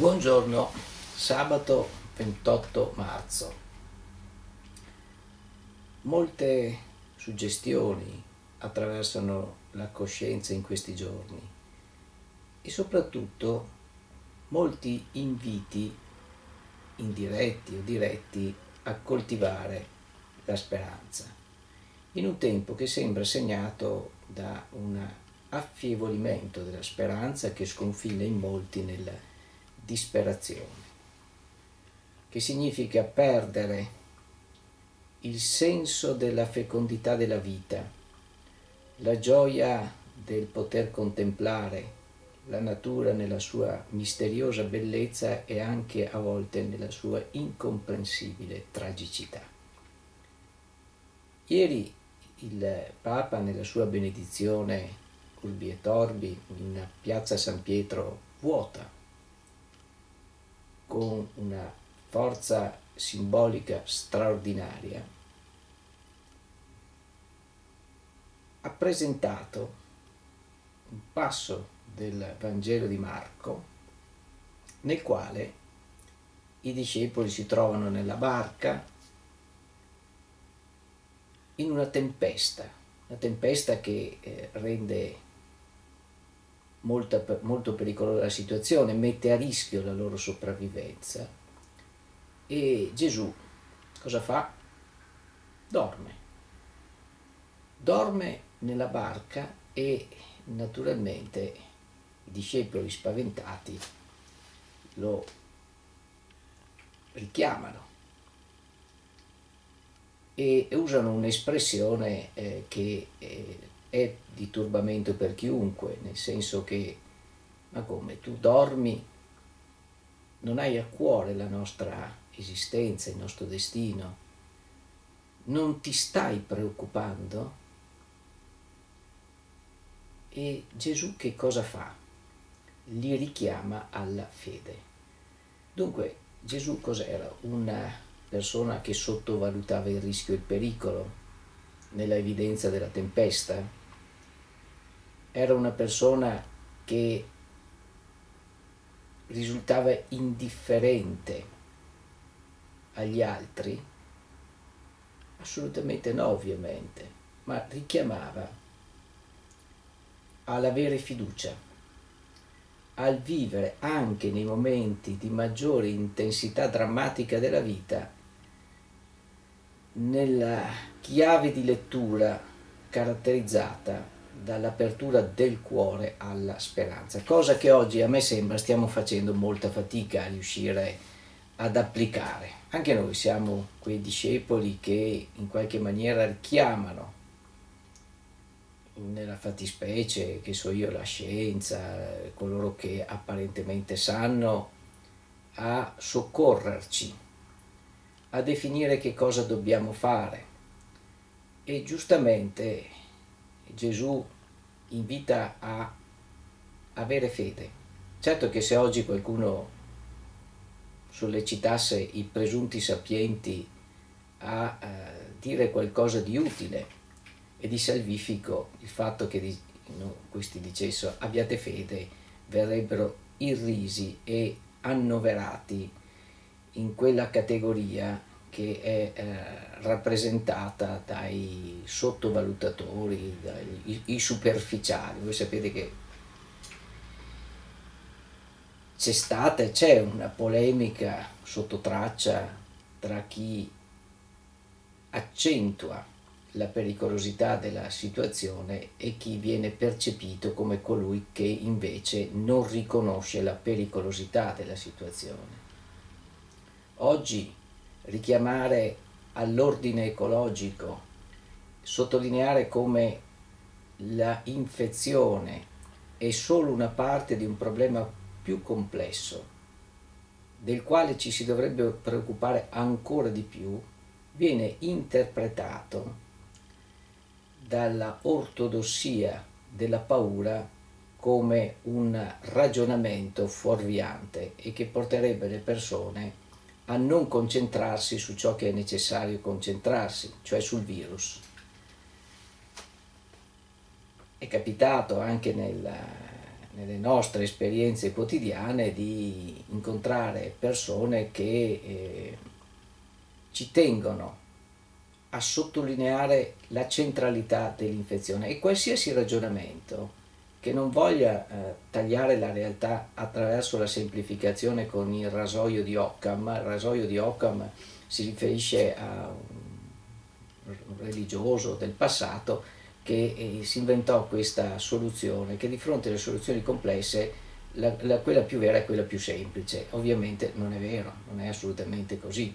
Buongiorno, sabato 28 marzo. Molte suggestioni attraversano la coscienza in questi giorni e soprattutto molti inviti indiretti o diretti a coltivare la speranza in un tempo che sembra segnato da un affievolimento della speranza che sconfina in molti nella disperazione, che significa perdere il senso della fecondità della vita, la gioia del poter contemplare la natura nella sua misteriosa bellezza e anche a volte nella sua incomprensibile tragicità. Ieri il Papa nella sua benedizione Urbi e Torbi in piazza San Pietro vuota con una forza simbolica straordinaria, ha presentato un passo del Vangelo di Marco nel quale i discepoli si trovano nella barca in una tempesta, una tempesta che eh, rende molta, molto pericolosa la situazione, mette a rischio la loro sopravvivenza e Gesù cosa fa? Dorme. Dorme nella barca e naturalmente i discepoli spaventati lo richiamano e usano un'espressione eh, che eh, è di turbamento per chiunque, nel senso che, ma come, tu dormi, non hai a cuore la nostra esistenza, il nostro destino, non ti stai preoccupando? E Gesù che cosa fa? Li richiama alla fede. Dunque, Gesù cos'era? Una persona che sottovalutava il rischio e il pericolo nella evidenza della tempesta? Era una persona che risultava indifferente agli altri? Assolutamente no, ovviamente, ma richiamava all'avere fiducia, al vivere anche nei momenti di maggiore intensità drammatica della vita nella chiave di lettura caratterizzata dall'apertura del cuore alla speranza, cosa che oggi a me sembra stiamo facendo molta fatica a riuscire ad applicare. Anche noi siamo quei discepoli che in qualche maniera richiamano nella fattispecie, che so io, la scienza, coloro che apparentemente sanno, a soccorrerci, a definire che cosa dobbiamo fare. E giustamente Gesù invita a avere fede. Certo che se oggi qualcuno sollecitasse i presunti sapienti a eh, dire qualcosa di utile e di salvifico, il fatto che di, no, questi dicessero abbiate fede, verrebbero irrisi e annoverati in quella categoria che è eh, rappresentata dai sottovalutatori, dai superficiali. Voi sapete che c'è stata e c'è una polemica sotto traccia tra chi accentua la pericolosità della situazione e chi viene percepito come colui che invece non riconosce la pericolosità della situazione. Oggi richiamare all'ordine ecologico, sottolineare come la infezione è solo una parte di un problema più complesso, del quale ci si dovrebbe preoccupare ancora di più, viene interpretato dalla ortodossia della paura come un ragionamento fuorviante e che porterebbe le persone a non concentrarsi su ciò che è necessario concentrarsi, cioè sul virus. È capitato anche nel, nelle nostre esperienze quotidiane di incontrare persone che eh, ci tengono a sottolineare la centralità dell'infezione e qualsiasi ragionamento che non voglia eh, tagliare la realtà attraverso la semplificazione con il rasoio di Occam, il rasoio di Occam si riferisce a un religioso del passato che eh, si inventò questa soluzione, che di fronte alle soluzioni complesse la, la, quella più vera è quella più semplice. Ovviamente non è vero, non è assolutamente così.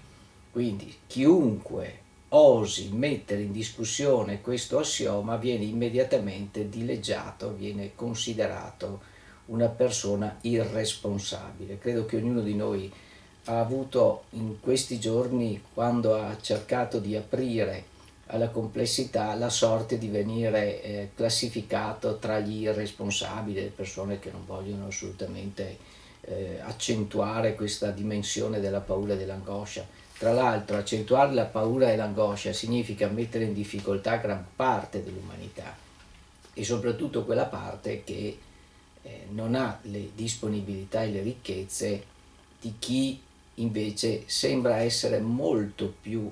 Quindi chiunque osi mettere in discussione questo assioma viene immediatamente dileggiato, viene considerato una persona irresponsabile. Credo che ognuno di noi ha avuto in questi giorni, quando ha cercato di aprire alla complessità, la sorte di venire eh, classificato tra gli irresponsabili, le persone che non vogliono assolutamente eh, accentuare questa dimensione della paura e dell'angoscia tra l'altro accentuare la paura e l'angoscia significa mettere in difficoltà gran parte dell'umanità e soprattutto quella parte che eh, non ha le disponibilità e le ricchezze di chi invece sembra essere molto più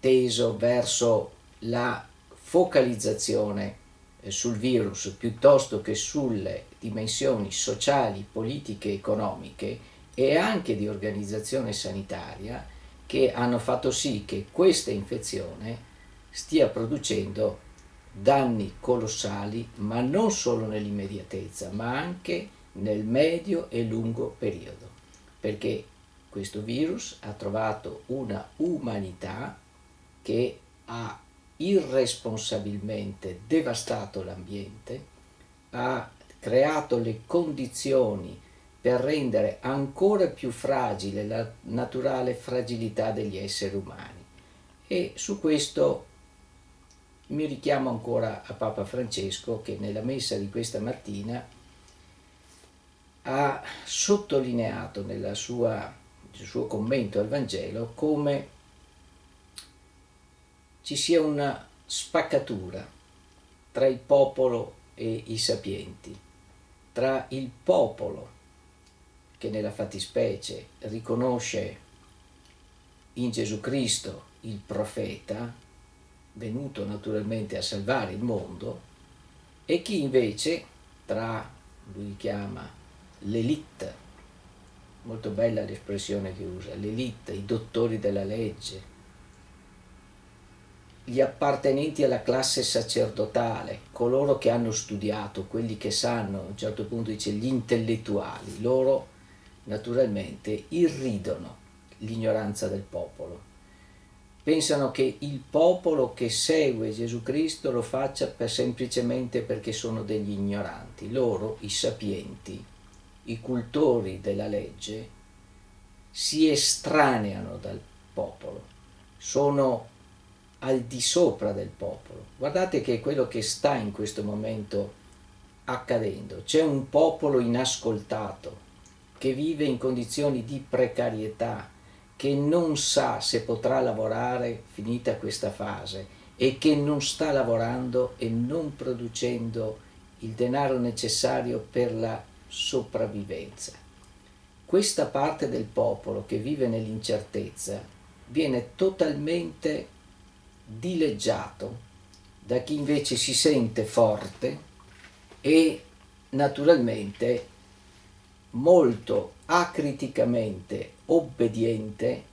teso verso la focalizzazione eh, sul virus piuttosto che sulle dimensioni sociali, politiche, economiche e anche di organizzazione sanitaria che hanno fatto sì che questa infezione stia producendo danni colossali, ma non solo nell'immediatezza, ma anche nel medio e lungo periodo, perché questo virus ha trovato una umanità che ha irresponsabilmente devastato l'ambiente, ha creato le condizioni per rendere ancora più fragile la naturale fragilità degli esseri umani. E su questo mi richiamo ancora a Papa Francesco che nella messa di questa mattina ha sottolineato nel suo commento al Vangelo come ci sia una spaccatura tra il popolo e i sapienti, tra il popolo che nella fattispecie riconosce in Gesù Cristo il profeta, venuto naturalmente a salvare il mondo, e chi invece tra, lui chiama l'elite, molto bella l'espressione che usa, l'elite, i dottori della legge, gli appartenenti alla classe sacerdotale, coloro che hanno studiato, quelli che sanno, a un certo punto dice gli intellettuali, loro naturalmente irridono l'ignoranza del popolo. Pensano che il popolo che segue Gesù Cristo lo faccia per semplicemente perché sono degli ignoranti. Loro, i sapienti, i cultori della legge, si estraneano dal popolo, sono al di sopra del popolo. Guardate che è quello che sta in questo momento accadendo. C'è un popolo inascoltato, che vive in condizioni di precarietà, che non sa se potrà lavorare finita questa fase e che non sta lavorando e non producendo il denaro necessario per la sopravvivenza. Questa parte del popolo che vive nell'incertezza viene totalmente dileggiato da chi invece si sente forte e naturalmente molto acriticamente obbediente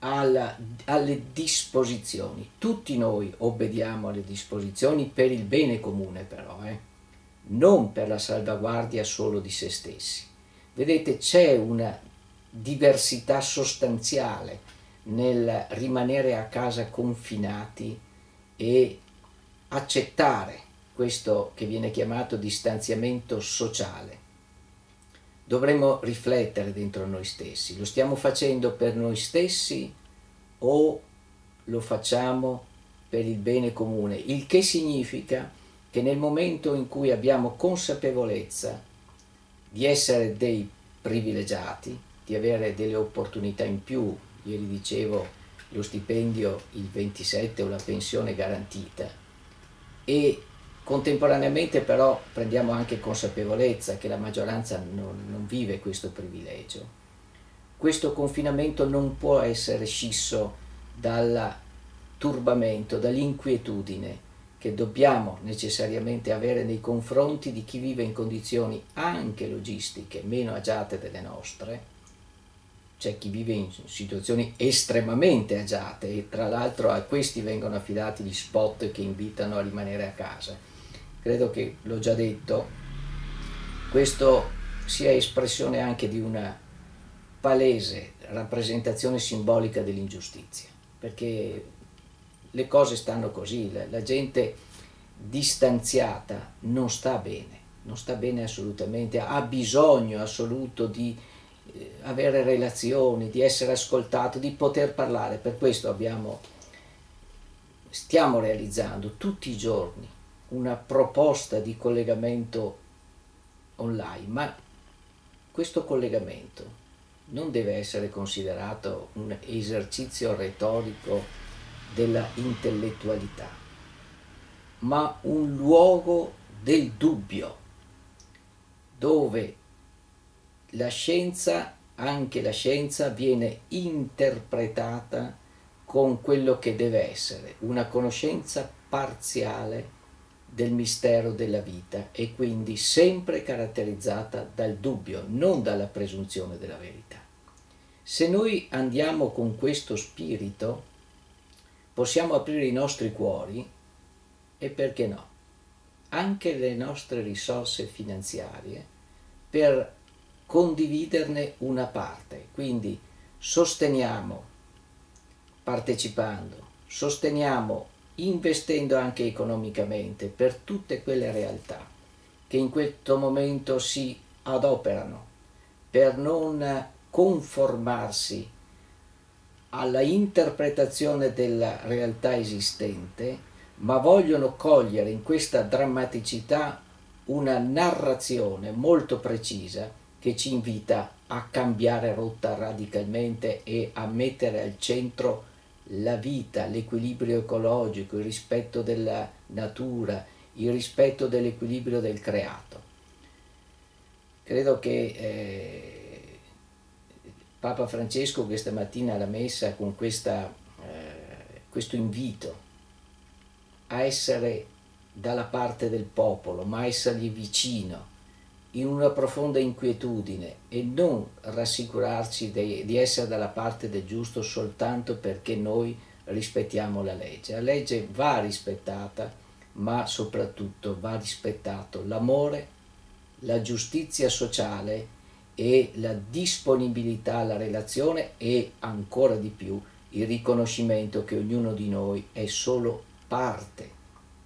alla, alle disposizioni. Tutti noi obbediamo alle disposizioni per il bene comune però, eh? non per la salvaguardia solo di se stessi. Vedete, c'è una diversità sostanziale nel rimanere a casa confinati e accettare questo che viene chiamato distanziamento sociale dovremmo riflettere dentro noi stessi. Lo stiamo facendo per noi stessi o lo facciamo per il bene comune? Il che significa che nel momento in cui abbiamo consapevolezza di essere dei privilegiati, di avere delle opportunità in più, ieri dicevo lo stipendio il 27 o la pensione garantita, e Contemporaneamente però prendiamo anche consapevolezza che la maggioranza non, non vive questo privilegio. Questo confinamento non può essere scisso dal turbamento, dall'inquietudine che dobbiamo necessariamente avere nei confronti di chi vive in condizioni anche logistiche meno agiate delle nostre, c'è chi vive in situazioni estremamente agiate e tra l'altro a questi vengono affidati gli spot che invitano a rimanere a casa. Credo che, l'ho già detto, questo sia espressione anche di una palese rappresentazione simbolica dell'ingiustizia, perché le cose stanno così, la, la gente distanziata non sta bene, non sta bene assolutamente, ha bisogno assoluto di eh, avere relazioni, di essere ascoltato, di poter parlare. Per questo abbiamo, stiamo realizzando tutti i giorni una proposta di collegamento online, ma questo collegamento non deve essere considerato un esercizio retorico della intellettualità, ma un luogo del dubbio, dove la scienza, anche la scienza, viene interpretata con quello che deve essere, una conoscenza parziale del mistero della vita e quindi sempre caratterizzata dal dubbio, non dalla presunzione della verità. Se noi andiamo con questo spirito, possiamo aprire i nostri cuori e perché no, anche le nostre risorse finanziarie per condividerne una parte. Quindi sosteniamo partecipando, sosteniamo investendo anche economicamente per tutte quelle realtà che in questo momento si adoperano per non conformarsi alla interpretazione della realtà esistente, ma vogliono cogliere in questa drammaticità una narrazione molto precisa che ci invita a cambiare rotta radicalmente e a mettere al centro la vita, l'equilibrio ecologico, il rispetto della natura, il rispetto dell'equilibrio del creato. Credo che eh, Papa Francesco questa mattina alla messa con questa, eh, questo invito a essere dalla parte del popolo, ma essergli vicino in una profonda inquietudine e non rassicurarci di, di essere dalla parte del giusto soltanto perché noi rispettiamo la legge. La legge va rispettata, ma soprattutto va rispettato l'amore, la giustizia sociale e la disponibilità alla relazione e ancora di più il riconoscimento che ognuno di noi è solo parte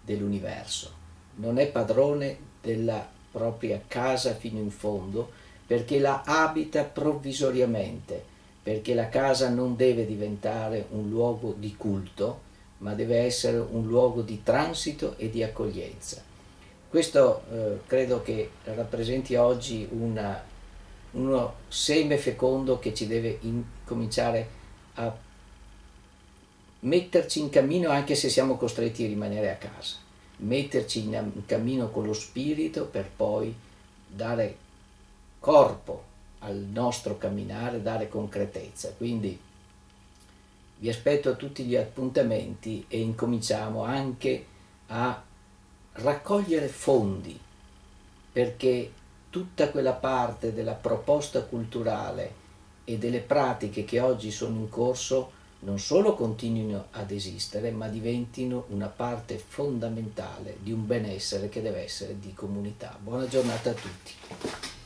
dell'universo, non è padrone della propria casa fino in fondo perché la abita provvisoriamente, perché la casa non deve diventare un luogo di culto, ma deve essere un luogo di transito e di accoglienza. Questo eh, credo che rappresenti oggi una uno seme fecondo che ci deve cominciare a metterci in cammino anche se siamo costretti a rimanere a casa, metterci in, in cammino con lo spirito per poi dare corpo al nostro camminare, dare concretezza. Quindi vi aspetto a tutti gli appuntamenti e incominciamo anche a raccogliere fondi perché tutta quella parte della proposta culturale e delle pratiche che oggi sono in corso non solo continuino ad esistere, ma diventino una parte fondamentale di un benessere che deve essere di comunità. Buona giornata a tutti.